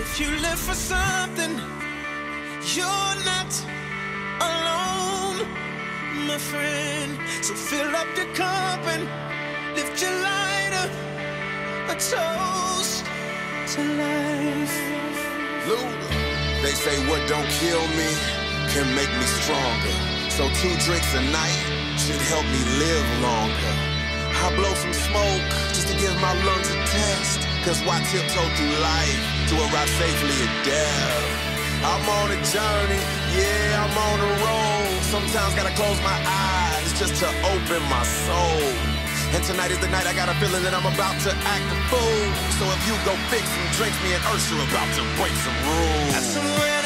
If you live for something, you're not alone, my friend. So fill up your cup and lift your lighter. A toast to life. Luda. They say what don't kill me can make me stronger. So two drinks a night should help me live longer. I blow some smoke just to give my lungs a test. Cause why tiptoe through life to arrive safely at death? I'm on a journey, yeah, I'm on a road. Sometimes gotta close my eyes just to open my soul. And tonight is the night I got a feeling that I'm about to act a fool. So if you go fix some drinks, me and Usher about to break some rules.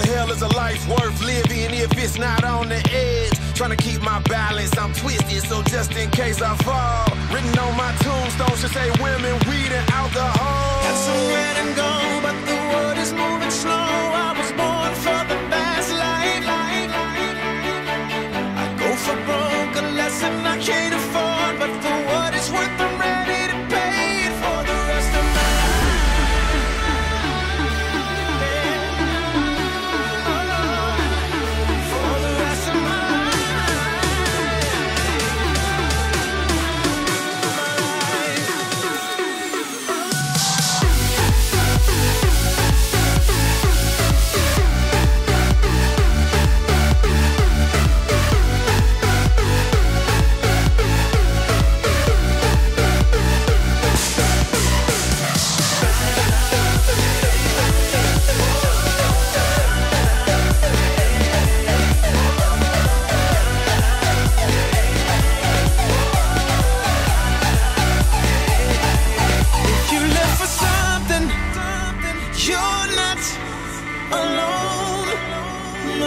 The hell is a life worth living if it's not on the edge? Trying to keep my balance, I'm twisted, so just in case I fall. Written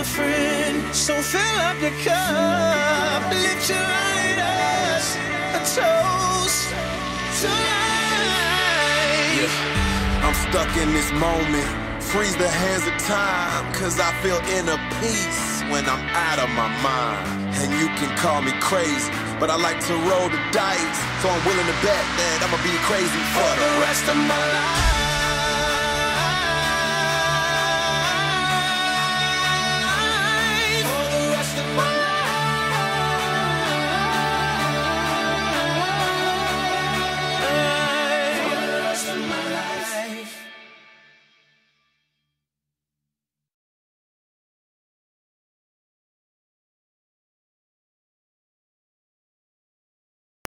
friend. So fill up your cup, lift your lighters, a toast to life. Yeah, I'm stuck in this moment. Freeze the hands of time, cause I feel inner peace when I'm out of my mind. And you can call me crazy, but I like to roll the dice. So I'm willing to bet that I'ma be crazy for For the rest of my life.